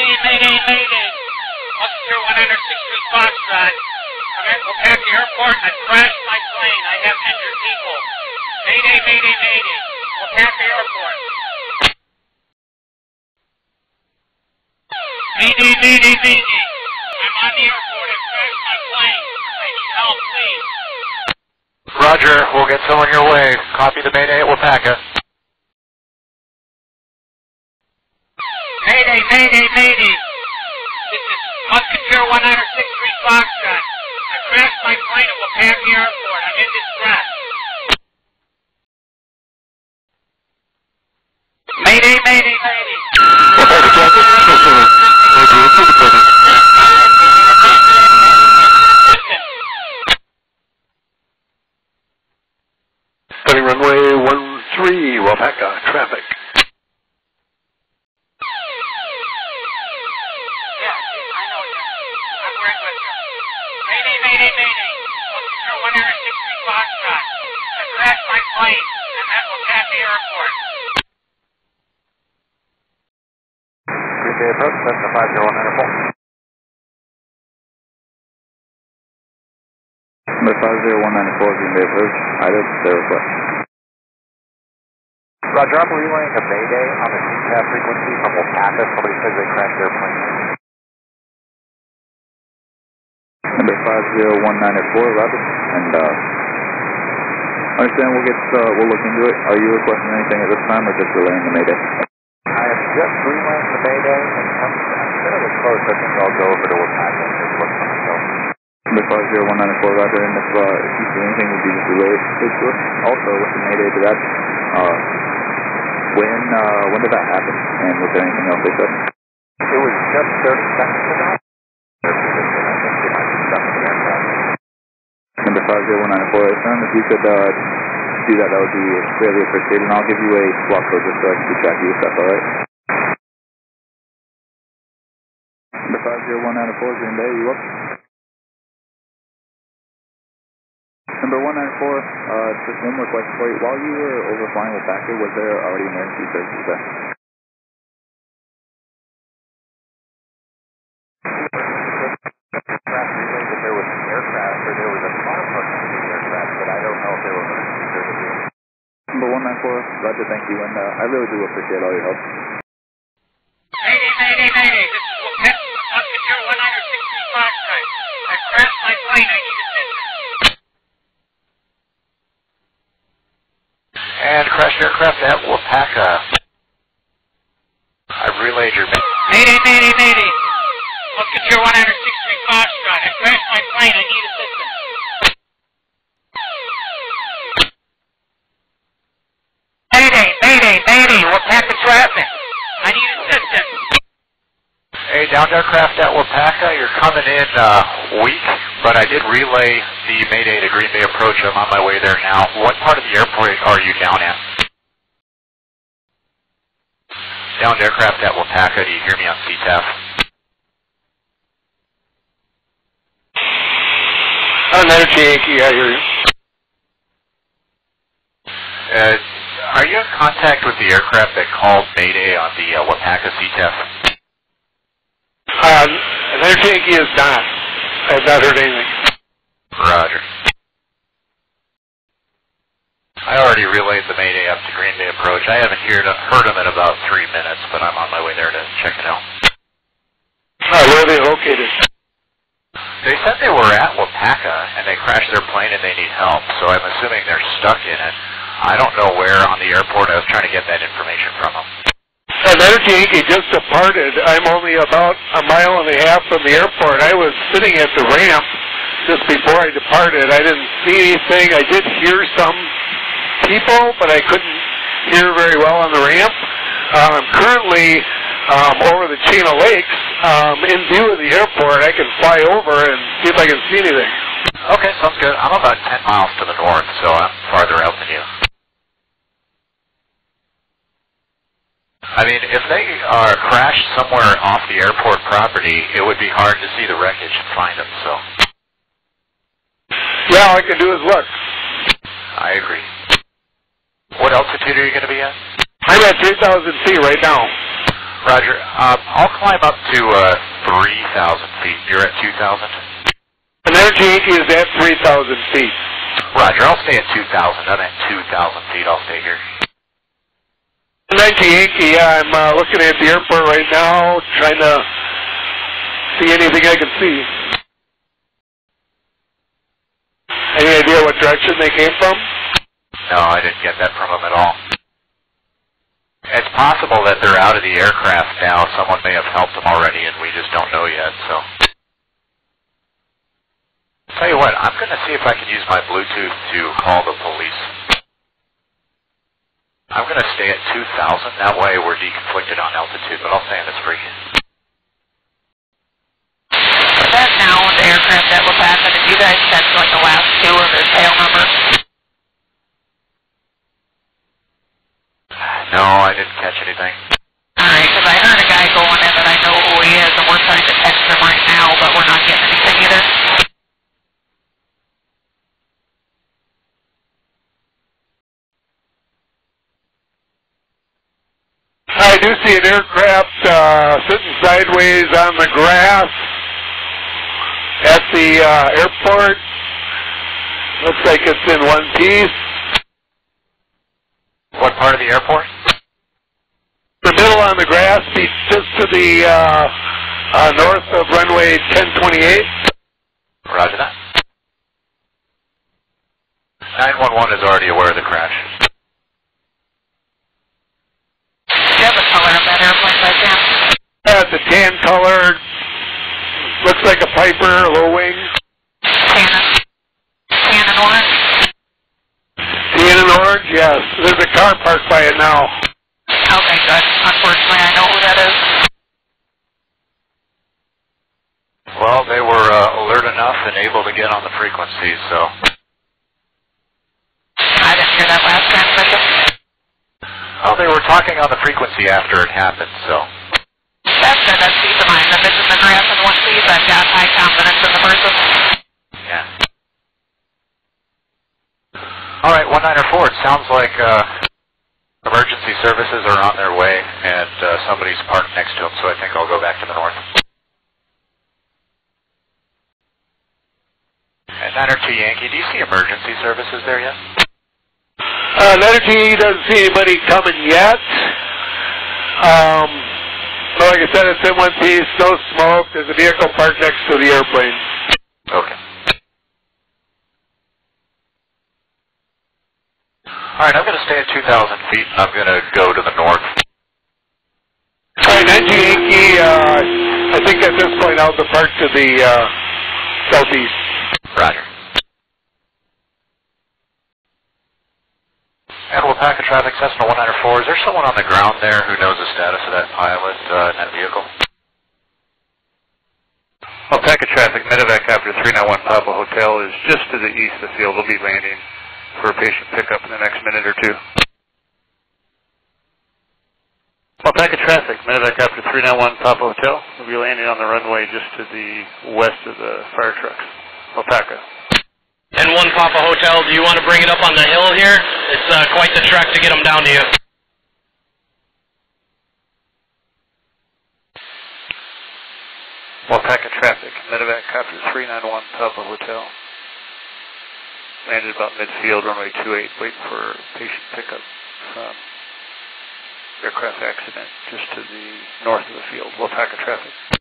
Mayday, mayday, mayday. Officer 163 Foxtrot. I'm at Waupaca Airport. I crashed my plane. I have injured people. Mayday, mayday, mayday. Waupaca Airport. Mayday, mayday, mayday. I'm on the airport. I crashed my plane. I need help, please. Roger, we'll get someone your way. Copy the Mayday at Waupaca. Mayday, mayday, mayday. This is Musketeer 163 Foxtrot. I crashed my plane at Waupaca Airport. I'm in distress. Mayday, mayday, mayday. Waupaca Captain, Mayday to the Starting runway 13, Waupaca, traffic. Yeah, I know you. I'm right with you. Mayday, mayday, mayday. Officer 163 Foxtrot. I crashed my plane. I'm at. Green Bay approach, Cessna 50194. Number 50194, Green Bay approach. Either their request. Roger, I'm relaying a Mayday on the CTAF frequency from Waupaca. Somebody says they crashed their plane. Number 50194, Roger. And, uh, understand we'll get, uh, we'll look into it. Are you requesting anything at this time or just relaying the Mayday? I am just relaying the Mayday, and I'm, I'm sure it was close. I think I'll go over to Waupaca and a look for myself. Number 50194, Roger. And if, uh, if you see anything, would you just relay it to us? Also, with the Mayday to that, uh, when, uh, when did that happen? And was there anything else they said? It was just 30 seconds ago. Five zero one nine four. If you could uh, do that, that would be greatly appreciated. And I'll give you a squawk code just so I can keep track of you, if that's all right. Number 501948, Green Bay, you up? Number 194, uh, just one more question for you. While you were overflying Waupaca, was there already emergency services there? 194, Roger, thank you, and uh, I really do appreciate all your help. Mayday, mayday, mayday. This is Musketeer 163 Foxtrot. I crashed my plane. I need assistance. And crash aircraft at Waupaca. I've relayed your Mayday, mayday, mayday. Musketeer 163 Foxtrot. I crashed my plane. I need assistance. Mayday, mayday, mayday. Waupaca traffic. I need assistance. Hey, down aircraft at Waupaca, you're coming in uh, weak, but I did relay the Mayday to Green Bay approach. I'm on my way there now. What part of the airport are you down at? Down aircraft at Waupaca, do you hear me on CTAF? Energy Yankee, I hear you. Uh, are you in contact with the aircraft that called Mayday on the uh, Waupaca CTAF? Uh, their Yankee is not. I have not heard anything. Roger. I already relayed the Mayday up to Green Bay approach. I haven't heard, heard them in about three minutes, but I'm on my way there to check it out. Uh, where are they located? They said they were at Waupaca and they crashed their plane and they need help, so I'm assuming they're stuck in it. I don't know where on the airport. I was trying to get that information from them. Uh, Energy Yankee just departed. I'm only about a mile and a half from the airport. I was sitting at the ramp just before I departed. I didn't see anything. I did hear some people, but I couldn't hear very well on the ramp. Um, I'm currently um, over the chain of lakes um, in view of the airport. I can fly over and see if I can see anything. Okay, sounds good. I'm about 10 miles to the north, so I'm farther out than you. I mean, if they are crashed somewhere off the airport property, it would be hard to see the wreckage and find them, so Yeah, all I can do is look. I agree. What altitude are you going to be at? I'm at 3,000 feet right now. Roger. Um, I'll climb up to uh, 3,000 feet. You're at 2,000? An Energy is at 3,000 feet. Roger, I'll stay at 2,000. I'm at 2,000 feet. I'll stay here. 90 Yankee, yeah, I'm uh, looking at the airport right now, trying to see anything I can see. Any idea what direction they came from? No, I didn't get that from them at all. It's possible that they're out of the aircraft now. Someone may have helped them already, and we just don't know yet. So, tell you what, I'm going to see if I can use my Bluetooth to call the police. I'm going to stay at 2,000. That way, we're deconflicted on altitude, but I'll stay on this free. That now the aircraft that was happening, did you guys catch like the last two of his tail numbers? No, I didn't catch anything. Alright, because I heard a guy going in that I know who he is, and we're trying to text him right now, but we're not getting anything either. I do see an aircraft uh, sitting sideways on the grass at the uh, airport. Looks like it's in one piece. What part of the airport? The middle on the grass, just to the uh, uh, north of runway 1028. Roger that. 911 is already aware of the crash. Do you have a color of that airplane by chance? Uh, the tan colored, looks like a Piper, low wing. Cannon. Cannon orange? Tan and orange, yes. There's a car parked by it now. Okay, good. Unfortunately, I know who that is. Well, they were uh, alert enough and able to get on the frequency, so. I didn't hear that last transmission. Well, they were talking on the frequency after it happened, so. That's good. That's peace of mind. If it's in the grass in one piece, I've got high confidence in the person. Yeah. All right, 194, it sounds like uh, emergency services are on their way, and uh, somebody's parked next to them, so I think I'll go back to the north. And 902 Yankee, do you see emergency services there yet? Uh, letter T doesn't see anybody coming yet. Um, but like I said, it's in one piece, no smoke. There's a vehicle parked next to the airplane. Okay. All right, I'm going to stay at 2,000 feet, and I'm going to go to the north. All right, NG Yankee, uh, I think at this point I'll depart to the uh, southeast. Roger. And we'll pack a traffic Cessna 194. Is there someone on the ground there who knows the status of that pilot uh, in that vehicle? Waupaca traffic, medevac after 391 Papa Hotel is just to the east of the field. They'll be landing for a patient pickup in the next minute or two. Waupaca traffic, medevac after 391 Papa Hotel. We'll be landing on the runway just to the west of the fire trucks. Waupaca. And one Papa Hotel, do you want to bring it up on the hill here? It's uh, quite the trek to get them down to you. Waupaca traffic, medevac after 391 Papa Hotel. Landed about midfield, runway 28, waiting for patient pickup from aircraft accident just to the north of the field. Waupaca traffic.